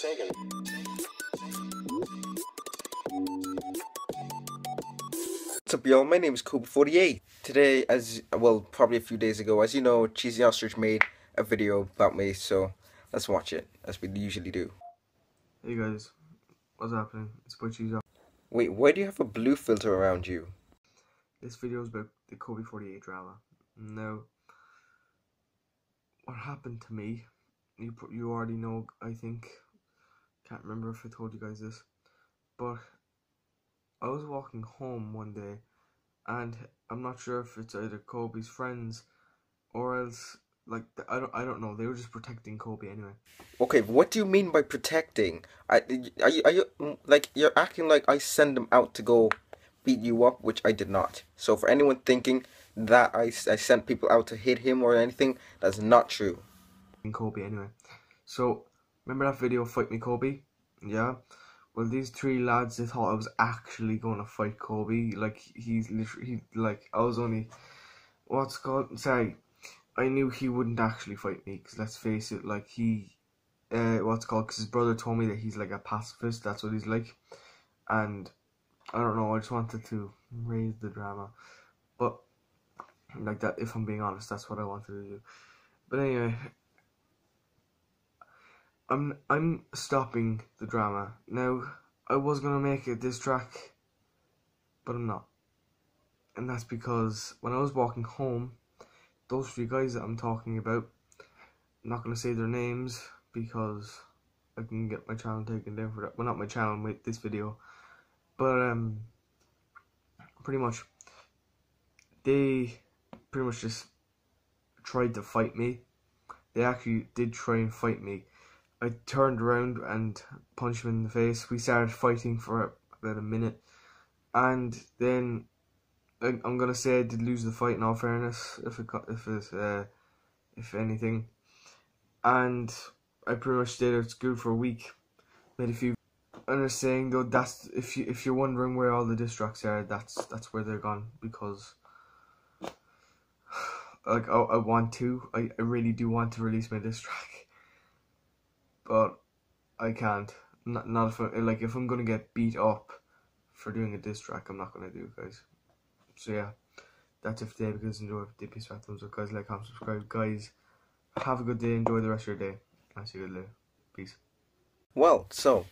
taken. What's up, y'all? My name is Kobi48. Today, as well, probably a few days ago, as you know, Cheesy Ostrich made a video about me, so let's watch it, as we usually do. Hey guys, what's happening? It's Boy Cheese Up. Wait, why do you have a blue filter around you? This video is about the Kobi 48 drama. Now, what happened to me, you, you already know, I think. Can't remember if I told you guys this. But, I was walking home one day, and I'm not sure if it's either Kobi's friends, or else, like, I, don't, I don't know, they were just protecting Kobi anyway. Okay, what do you mean by protecting? I, are you, are you, mm, like, you're acting like I send them out to go beat you up, which I did not. So for anyone thinking that I, I sent people out to hit him or anything, that's not true. in Kobi anyway. So remember that video Fight Me Kobi? Yeah. Well these three lads they thought I was actually gonna fight Kobi. Like he's literally he, like I was only what's called sorry. I knew he wouldn't actually fight me because let's face it, like he uh what's called because his brother told me that he's like a pacifist. That's what he's like, and I don't know. I just wanted to raise the drama, but like that. If I'm being honest, that's what I wanted to do. But anyway, I'm I'm stopping the drama now. I was gonna make a diss track, but I'm not, and that's because when I was walking home, those three guys that I'm talking about, I'm not gonna say their names because I can get my channel taken down for that. Well, not my channel, my this video, but um, pretty much, they pretty much just tried to fight me. They actually did try and fight me. I turned around and punched him in the face. We started fighting for about a minute, and then I, I'm gonna say I did lose the fight. In all fairness, if it if it uh, if anything, and I pretty much stayed at school for a week. Made a few. And saying though that's if you if you're wondering where all the distracts are, that's that's where they're gone because like I, I want to I, I really do want to release my diss track but I can't. Not, not if I, like if I'm gonna get beat up for doing a diss track I'm not gonna do it guys. So yeah. That's it for today because enjoy the peace thumbs up guys. Like comment subscribe. Guys have a good day. Enjoy the rest of your day. I'll see you later peace. Well, so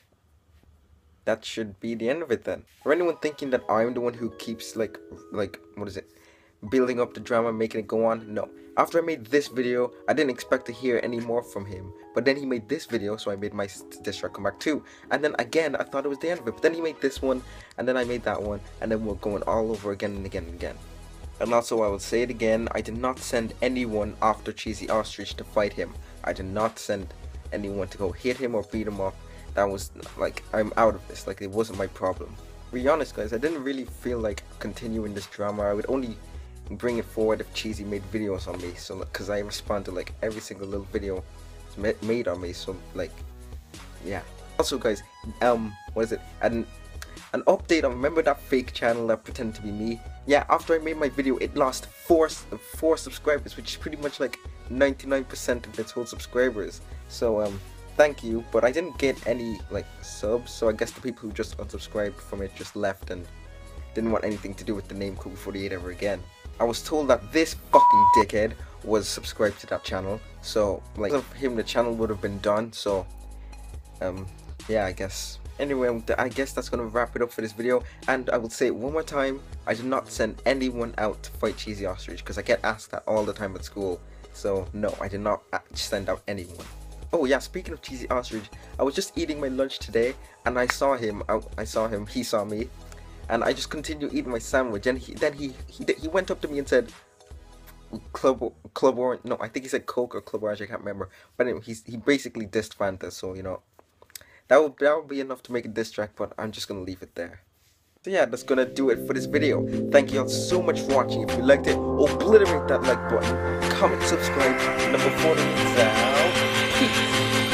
that should be the end of it then. For anyone thinking that I'm the one who keeps like like what is it? Building up the drama, making it go on. No. After I made this video, I didn't expect to hear any more from him. But then he made this video, so I made my diss track come back too. And then again, I thought it was the end of it. But then he made this one, and then I made that one, and then we're going all over again and again and again. And also, I will say it again, I did not send anyone after Cheesy Ostrich to fight him. I did not send anyone to go hit him or beat him up. That was, like, I'm out of this. Like, it wasn't my problem. To be honest, guys, I didn't really feel like continuing this drama. I would only bring it forward if Cheesy made videos on me. So, because I respond to, like, every single little video made on me. So, like, yeah. Also, guys, um, what is it? An an update on remember that fake channel that pretended to be me? Yeah, after I made my video, it lost four four subscribers, which is pretty much like 99% of its whole subscribers. So um, thank you, but I didn't get any like subs, so I guess the people who just unsubscribed from it just left and didn't want anything to do with the name Kobi48 ever again. I was told that this fucking dickhead was subscribed to that channel, so like of him the channel would have been done. So um, yeah, I guess. Anyway, um, I guess that's gonna wrap it up for this video. And I will say it one more time: I did not send anyone out to fight Cheesy Ostrich because I get asked that all the time at school. So no, I did not send out anyone. Oh yeah, speaking of Cheesy Ostrich, I was just eating my lunch today, and I saw him. I, I saw him. He saw me, and I just continued eating my sandwich. And he, then he he he went up to me and said, "Club Club Orange." No, I think he said Coke or Club Orange. I can't remember. But anyway, he's he basically dissed Fanta. So you know, that would that would be enough to make a diss track. But I'm just gonna leave it there. So yeah, that's gonna do it for this video. Thank you all so much for watching. If you liked it, obliterate that like button, comment, subscribe. Number 40 is out. Peace.